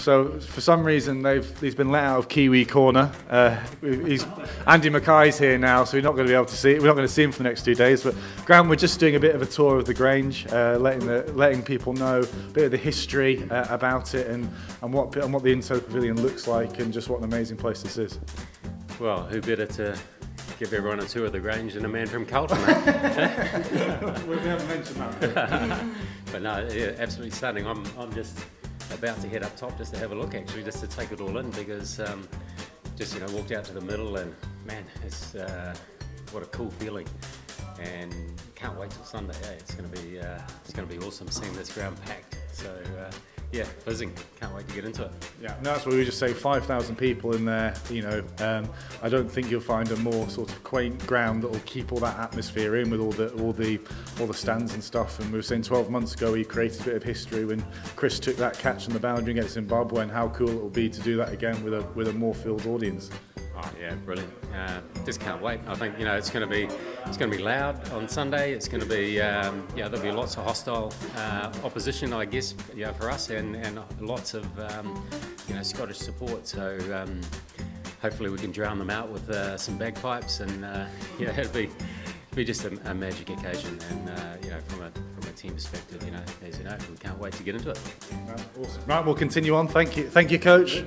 So for some reason they've he's been let out of Kiwi corner. Uh, he's Andy Mackay's here now, so we're not going to be able to see. We're not going to see him for the next two days. But Grant, we're just doing a bit of a tour of the Grange, uh, letting the letting people know a bit of the history uh, about it and and what and what the Inso Pavilion looks like and just what an amazing place this is. Well, who better to give everyone a tour of the Grange than a man from Carlton? we haven't mentioned that. but no, yeah, absolutely stunning. I'm I'm just about to head up top just to have a look, actually, just to take it all in because um, just you know walked out to the middle and man, it's uh, what a cool feeling. And can't wait till Sunday. Eh? It's going to be uh, it's going to be awesome seeing this ground packed. So uh, yeah, fizzing. Can't wait to get into it. Yeah, no, that's what we just say. Five thousand people in there. You know, um, I don't think you'll find a more sort of quaint ground that will keep all that atmosphere in with all the all the all the stands and stuff. And we were saying 12 months ago, we created a bit of history when Chris took that catch on the boundary against Zimbabwe, and how cool it will be to do that again with a with a more filled audience. Oh yeah, brilliant. Uh, just can't wait. I think you know it's going to be it's going to be loud on Sunday. It's going to be um, yeah there'll be lots of hostile uh, opposition, I guess, yeah for us, and, and lots of um, you know Scottish support. So um, hopefully we can drown them out with uh, some bagpipes, and uh, yeah it'll be be just a, a magic occasion. And uh, you know from a from a team perspective, you know as you know we can't wait to get into it. Right, awesome. Right, we'll continue on. Thank you, thank you, coach.